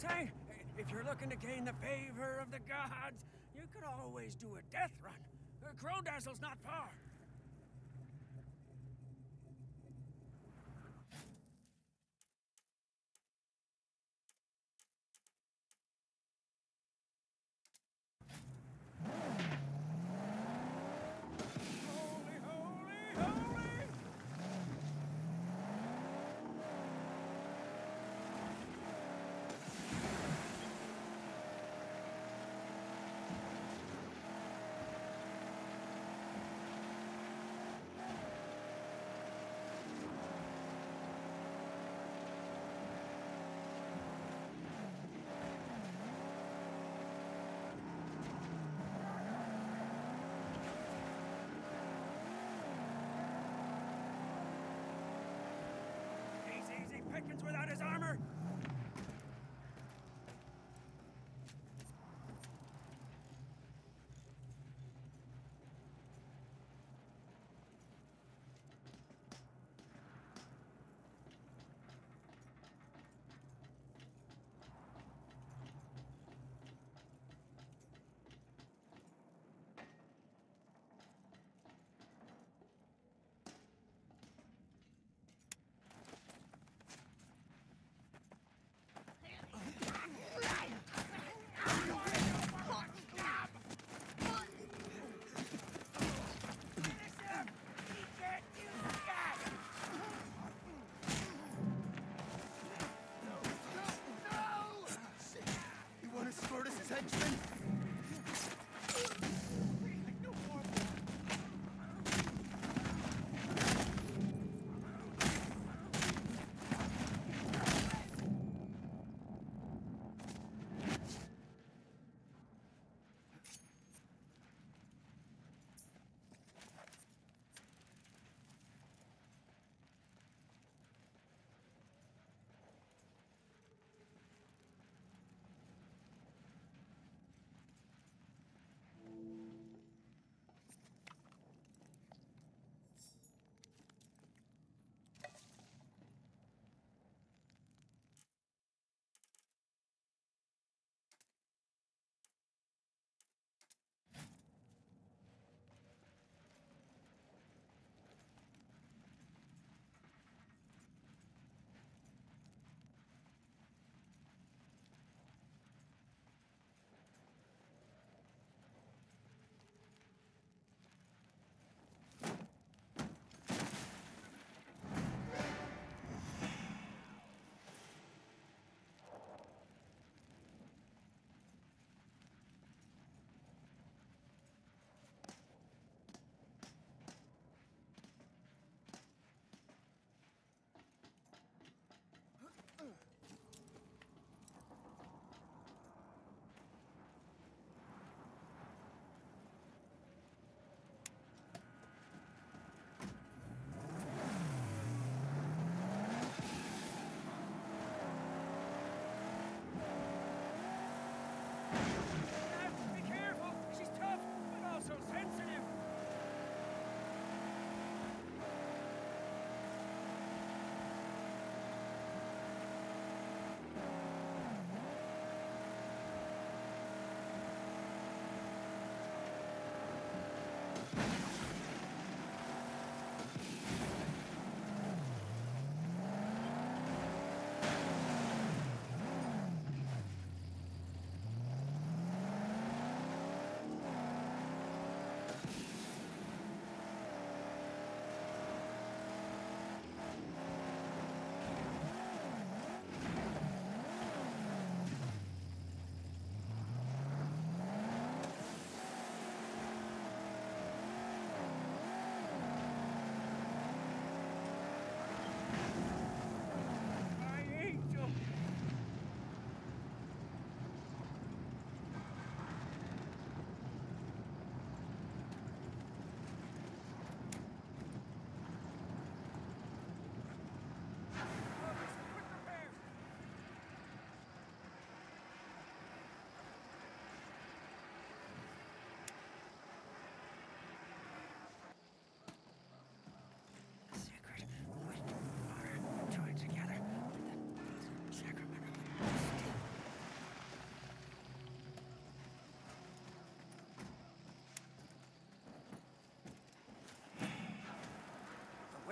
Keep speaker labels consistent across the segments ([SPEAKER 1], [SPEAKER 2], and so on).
[SPEAKER 1] Say, if you're looking to gain the favor of the gods, you could always do a death run. Uh, Crowdazzle's not far.
[SPEAKER 2] Henchmen?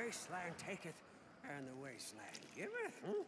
[SPEAKER 1] Wasteland taketh, and the wasteland giveth. Hmm?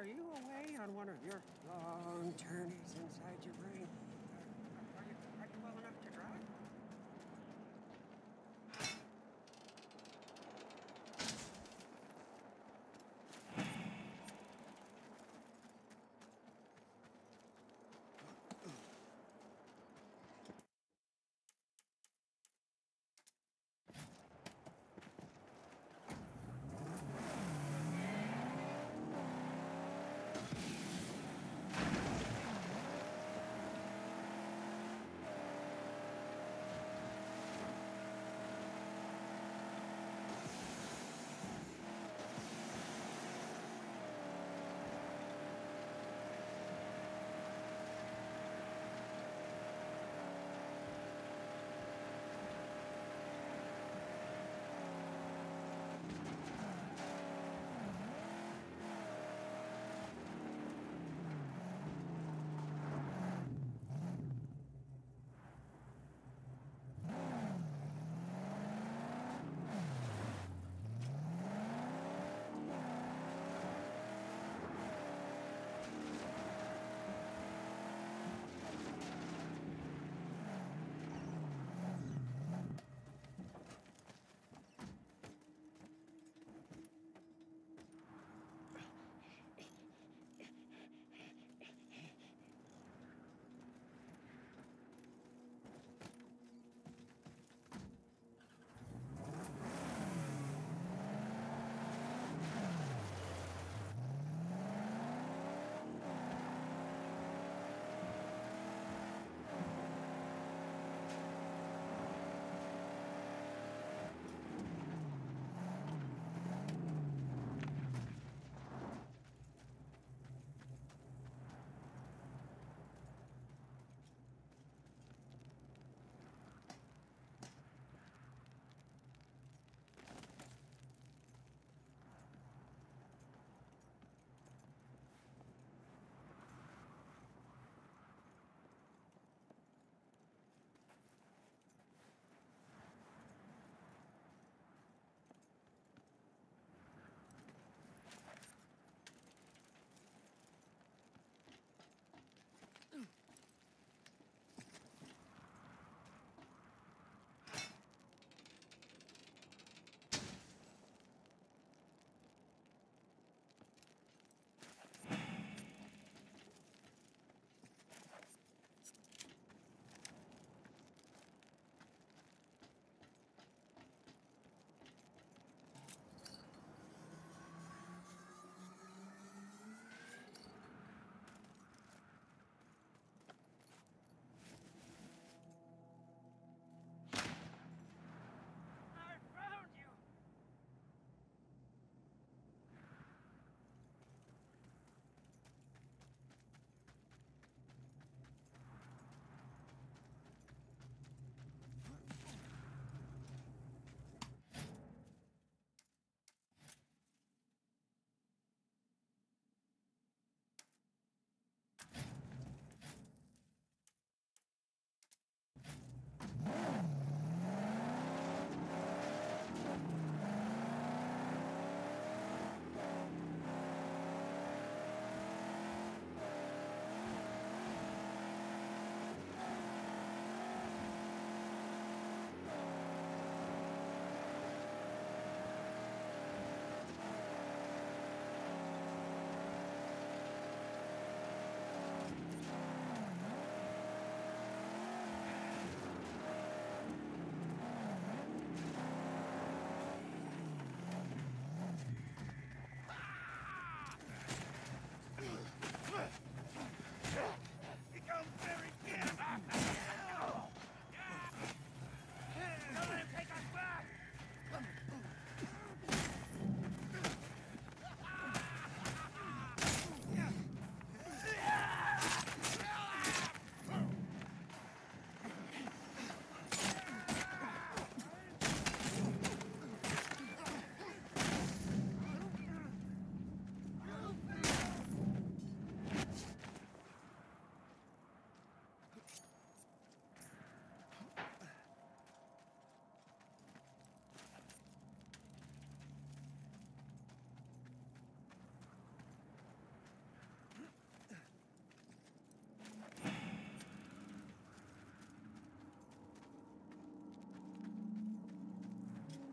[SPEAKER 1] Are you away on one of your long journeys inside your brain?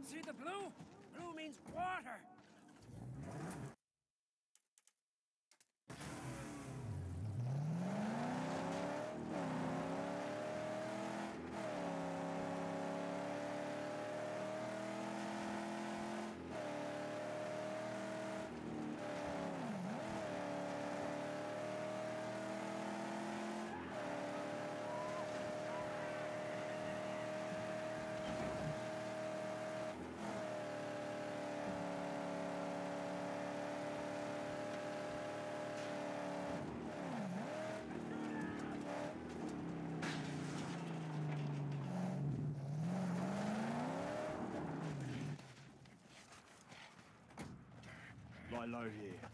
[SPEAKER 1] See the blue? Blue means water.
[SPEAKER 3] Lie low here.